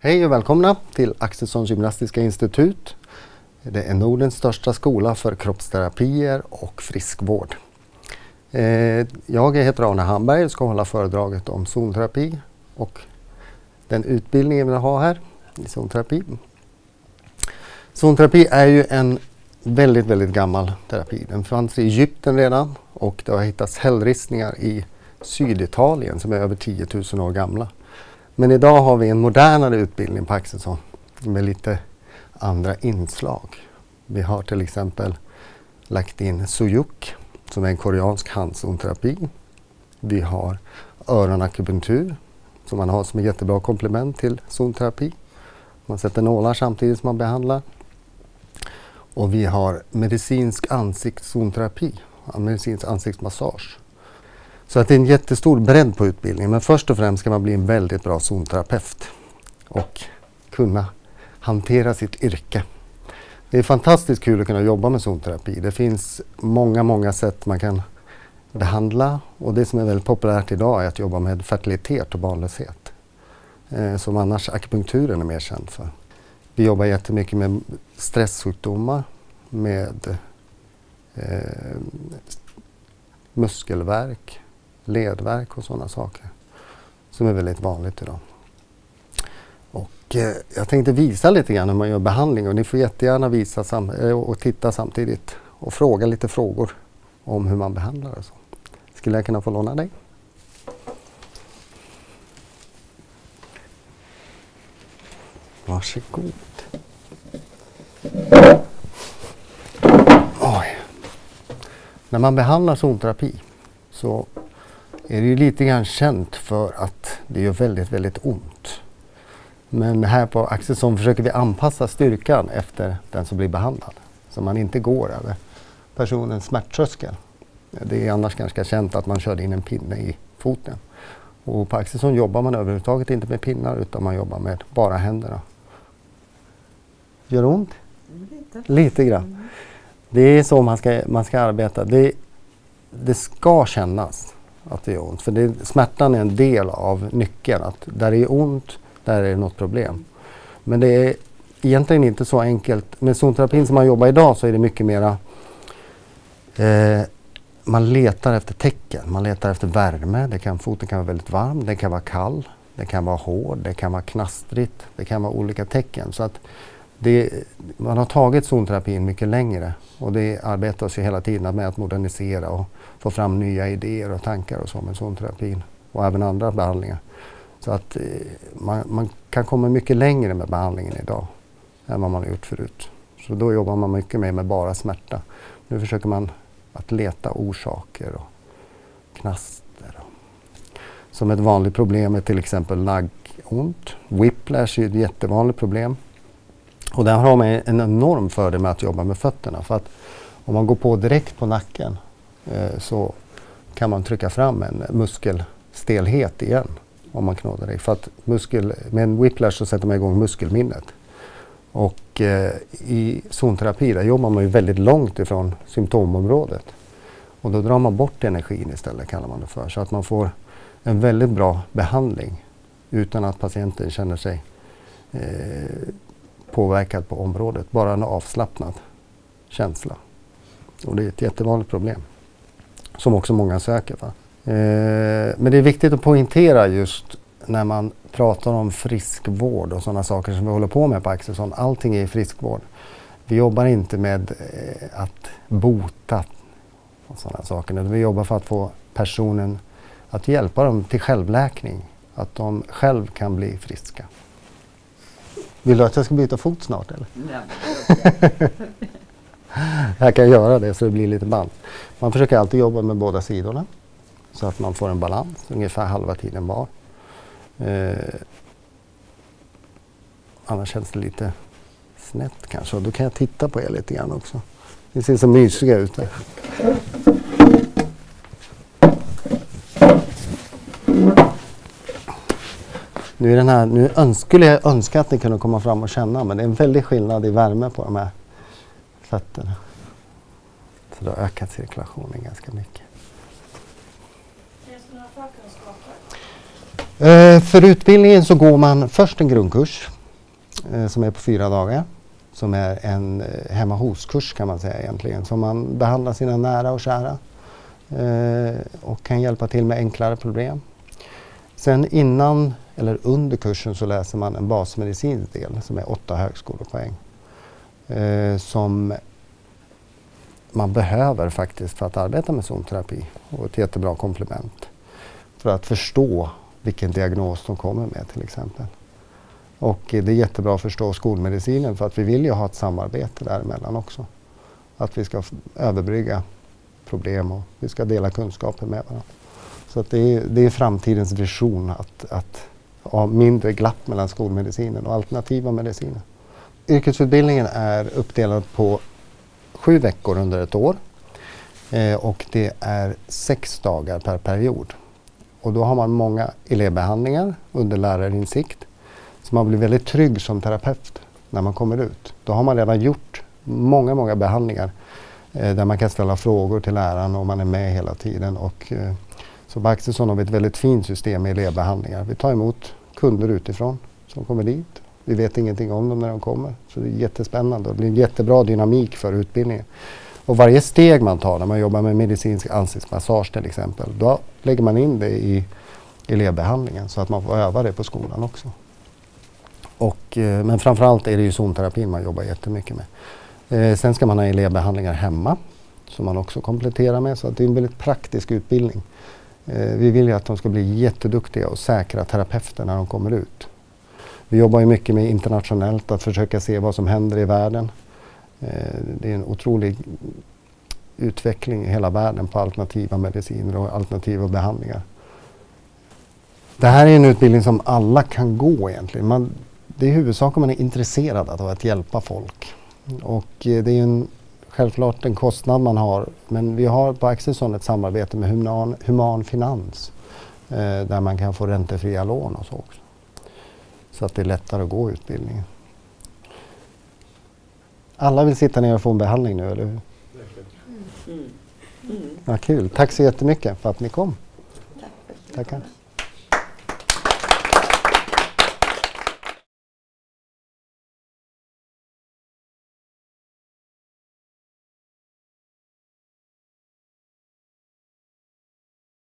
Hej och välkomna till Axelssons gymnastiska institut. Det är Nordens största skola för kroppsterapier och friskvård. Eh, jag heter Arne Hamberg och ska hålla föredraget om zonterapi och den utbildning vi har här i zonterapi. Zonterapi är ju en väldigt, väldigt gammal terapi. Den fanns i Egypten redan och det har hittats hällristningar i Syditalien som är över 10 000 år gamla. Men idag har vi en modernare utbildning på Axelsson med lite andra inslag. Vi har till exempel lagt in sujuk som är en koreansk handzonterapi. Vi har öronakupunktur som man har som ett jättebra komplement till zonterapi. Man sätter nålar samtidigt som man behandlar. Och vi har medicinsk ansiktszonterapi, medicinsk ansiktsmassage så att det är en jättestor bredd på utbildningen. Men först och främst ska man bli en väldigt bra zonterapeut och kunna hantera sitt yrke. Det är fantastiskt kul att kunna jobba med zonterapi. Det finns många, många sätt man kan behandla och det som är väldigt populärt idag är att jobba med fertilitet och barnlöshet. Eh, som annars akupunkturen är mer känd för. Vi jobbar jättemycket med stresssjukdomar, med eh, muskelvärk, ledvärk och sådana saker som är väldigt vanligt idag. Och, eh, jag tänkte visa lite grann hur man gör behandling och ni får jättegärna visa sam eh, och titta samtidigt och fråga lite frågor om hur man behandlar och så. Skulle jag kunna få låna dig? Varsågod. Oj. När man behandlar zonterapi så är det ju lite grann känt för att det gör väldigt, väldigt ont. Men här på Axelsson försöker vi anpassa styrkan efter den som blir behandlad. Så man inte går över personens smärttröskel. Det är annars ganska känt att man kör in en pinne i foten. Och på Axelsson jobbar man överhuvudtaget inte med pinnar utan man jobbar med bara händerna. Gör det ont? Lite. Lite grann. Det är så man ska, man ska arbeta. Det, det ska kännas att det gör ont. För det, smärtan är en del av nyckeln. Att där det är ont, där är det något problem. Men det är egentligen inte så enkelt. Med zonterapin som man jobbar idag så är det mycket mera eh, man letar efter tecken. Man letar efter värme. Det kan, foten kan vara väldigt varm, den kan vara kall, den kan vara hård, det kan vara knastrigt. Det kan vara olika tecken. Så att det, man har tagit zonterapin mycket längre och det arbetas ju hela tiden med att modernisera och få fram nya idéer och tankar och så med zonterapin och även andra behandlingar. Så att eh, man, man, kan komma mycket längre med behandlingen idag än vad man har gjort förut. Så då jobbar man mycket mer med bara smärta. Nu försöker man att leta orsaker och knaster. Som ett vanligt problem är till exempel naggont. Whiplash är ett jättevanligt problem. Och där har man en enorm fördel med att jobba med fötterna. För att om man går på direkt på nacken eh, så kan man trycka fram en muskelstelhet igen om man knådar dig. För att muskel, med en whiplash så sätter man igång muskelminnet. Och eh, i zonterapi där jobbar man ju väldigt långt ifrån symptomområdet. Och då drar man bort energin istället kallar man det för. Så att man får en väldigt bra behandling utan att patienten känner sig eh, påverkad på området. Bara en avslappnad känsla. Och det är ett jättevanligt problem som också många söker. Va? Eh, men det är viktigt att poängtera just när man pratar om friskvård och sådana saker som vi håller på med på Axelsson. Allting är friskvård. Vi jobbar inte med eh, att bota och sådana saker. Vi jobbar för att få personen att hjälpa dem till självläkning. Att de själv kan bli friska. Vill du att jag ska byta fot snart eller? Nej. jag kan göra det så det blir lite band. Man försöker alltid jobba med båda sidorna så att man får en balans ungefär halva tiden var. Eh, annars känns det lite snett kanske och då kan jag titta på er lite grann också. Ni ser så mysiga ut. Där. Nu, är den här, nu skulle jag önska att ni kunde komma fram och känna men det är en väldig skillnad i värme på de här fötterna. Så det har ökat cirkulationen ganska mycket förkunskaper? Eh, för utbildningen så går man först en grundkurs eh, som är på fyra dagar. Som är en eh, hemma hos-kurs kan man säga egentligen. Så man behandlar sina nära och kära och kan hjälpa till med enklare problem. Sen innan eller under kursen så läser man en basmedicinsk del som är åtta högskolepoäng. som man behöver faktiskt för att arbeta med zonterapi och ett jättebra komplement för att förstå vilken diagnos de kommer med till exempel. Och det är jättebra att förstå skolmedicinen för att vi vill ju ha ett samarbete däremellan också. Att vi ska överbrygga problem och vi ska dela kunskaper med varandra. Så att det, är, det är framtidens vision att, att ha mindre glapp mellan skolmedicinen och alternativa mediciner. Yrkesutbildningen är uppdelad på sju veckor under ett år eh, och det är sex dagar per period. Och då har man många elevbehandlingar under lärarinsikt. Så man blir väldigt trygg som terapeut när man kommer ut. Då har man redan gjort många, många behandlingar eh, där man kan ställa frågor till läraren och man är med hela tiden. Och, eh, så på Axelsson har vi ett väldigt fint system med elevbehandlingar. Vi tar emot kunder utifrån som kommer dit. Vi vet ingenting om dem när de kommer. Så det är jättespännande och det blir en jättebra dynamik för utbildningen. Och varje steg man tar när man jobbar med medicinsk ansiktsmassage till exempel, då lägger man in det i elevbehandlingen så att man får öva det på skolan också. Och, eh, men framförallt är det ju zonterapin man jobbar jättemycket med. Eh, sen ska man ha elevbehandlingar hemma som man också kompletterar med så att det är en väldigt praktisk utbildning. Eh, vi vill ju att de ska bli jätteduktiga och säkra terapeuter när de kommer ut. Vi jobbar ju mycket med internationellt att försöka se vad som händer i världen. Eh, det är en otrolig utveckling i hela världen på alternativa mediciner och alternativa behandlingar. Det här är en utbildning som alla kan gå egentligen. Man, det är huvudsak om man är intresserad av att hjälpa folk. Och eh, det är en, självklart en kostnad man har. Men vi har på Axelsson ett samarbete med Human, Human Finans eh, där man kan få räntefria lån och så också. Så att det är lättare att gå utbildningen. Alla vill sitta ner och få en behandling nu, eller hur? Mm. Mm. Ja, kul. Tack så jättemycket för att ni kom. Tack. Tackar.